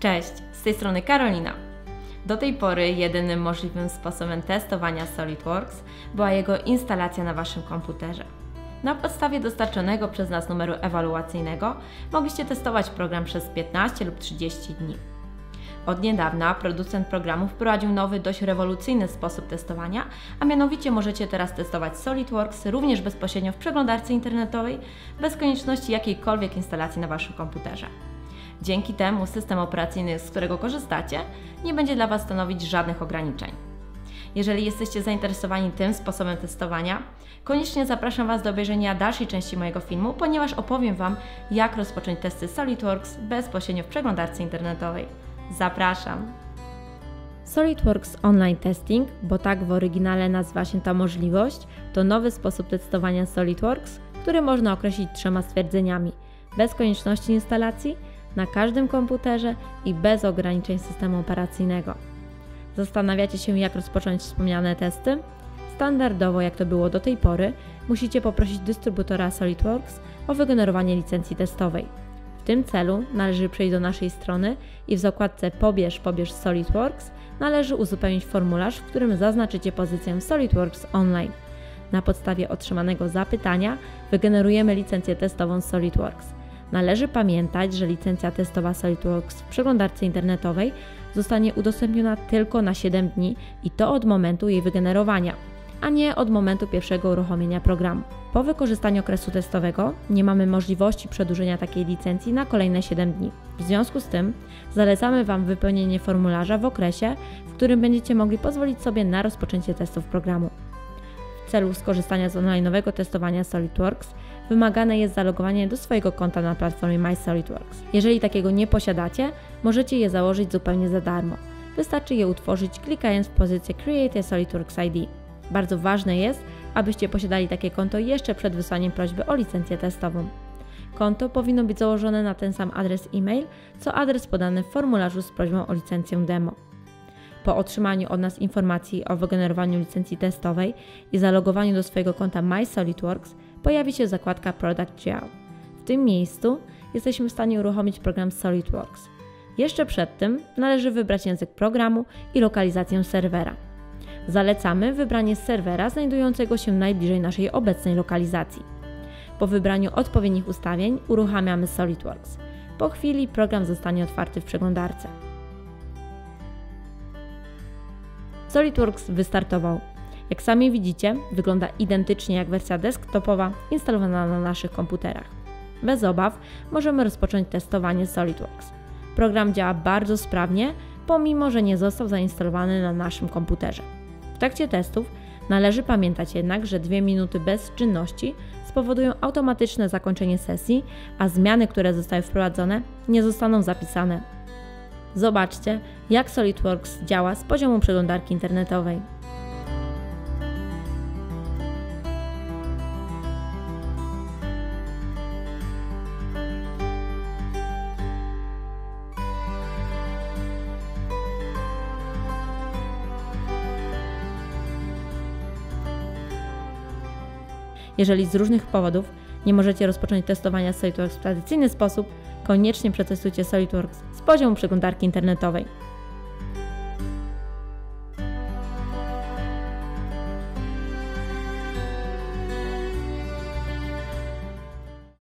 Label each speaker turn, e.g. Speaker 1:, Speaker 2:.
Speaker 1: Cześć, z tej strony Karolina. Do tej pory jedynym możliwym sposobem testowania SolidWorks była jego instalacja na Waszym komputerze. Na podstawie dostarczonego przez nas numeru ewaluacyjnego mogliście testować program przez 15 lub 30 dni. Od niedawna producent programu wprowadził nowy, dość rewolucyjny sposób testowania, a mianowicie możecie teraz testować SolidWorks również bezpośrednio w przeglądarce internetowej, bez konieczności jakiejkolwiek instalacji na Waszym komputerze. Dzięki temu system operacyjny, z którego korzystacie, nie będzie dla Was stanowić żadnych ograniczeń. Jeżeli jesteście zainteresowani tym sposobem testowania, koniecznie zapraszam Was do obejrzenia dalszej części mojego filmu, ponieważ opowiem Wam, jak rozpocząć testy SolidWorks bezpośrednio w przeglądarce internetowej. Zapraszam! SolidWorks Online Testing, bo tak w oryginale nazywa się ta możliwość, to nowy sposób testowania SolidWorks, który można określić trzema stwierdzeniami: bez konieczności instalacji, na każdym komputerze i bez ograniczeń systemu operacyjnego. Zastanawiacie się, jak rozpocząć wspomniane testy? Standardowo, jak to było do tej pory, musicie poprosić dystrybutora SolidWorks o wygenerowanie licencji testowej. W tym celu należy przejść do naszej strony i w zakładce Pobierz, pobierz SolidWorks należy uzupełnić formularz, w którym zaznaczycie pozycję SolidWorks Online. Na podstawie otrzymanego zapytania wygenerujemy licencję testową SolidWorks. Należy pamiętać, że licencja testowa SolidWorks w przeglądarce internetowej zostanie udostępniona tylko na 7 dni i to od momentu jej wygenerowania, a nie od momentu pierwszego uruchomienia programu. Po wykorzystaniu okresu testowego nie mamy możliwości przedłużenia takiej licencji na kolejne 7 dni. W związku z tym zalecamy Wam wypełnienie formularza w okresie, w którym będziecie mogli pozwolić sobie na rozpoczęcie testów programu. W celu skorzystania z online'owego testowania SolidWorks wymagane jest zalogowanie do swojego konta na platformie MySolidWorks. Jeżeli takiego nie posiadacie, możecie je założyć zupełnie za darmo. Wystarczy je utworzyć klikając w pozycję Create a SolidWorks ID. Bardzo ważne jest, abyście posiadali takie konto jeszcze przed wysłaniem prośby o licencję testową. Konto powinno być założone na ten sam adres e-mail, co adres podany w formularzu z prośbą o licencję demo. Po otrzymaniu od nas informacji o wygenerowaniu licencji testowej i zalogowaniu do swojego konta MySolidWorks, pojawi się zakładka Product GL. W tym miejscu jesteśmy w stanie uruchomić program SolidWorks. Jeszcze przed tym należy wybrać język programu i lokalizację serwera. Zalecamy wybranie serwera znajdującego się najbliżej naszej obecnej lokalizacji. Po wybraniu odpowiednich ustawień uruchamiamy SolidWorks. Po chwili program zostanie otwarty w przeglądarce. SolidWorks wystartował. Jak sami widzicie, wygląda identycznie jak wersja desktopowa instalowana na naszych komputerach. Bez obaw możemy rozpocząć testowanie SolidWorks. Program działa bardzo sprawnie, pomimo że nie został zainstalowany na naszym komputerze. W trakcie testów należy pamiętać jednak, że dwie minuty bez czynności spowodują automatyczne zakończenie sesji, a zmiany, które zostały wprowadzone, nie zostaną zapisane. Zobaczcie, jak SolidWorks działa z poziomu przeglądarki internetowej. Jeżeli z różnych powodów nie możecie rozpocząć testowania SolidWorks w tradycyjny sposób, koniecznie przetestujcie SolidWorks z poziomu przeglądarki internetowej.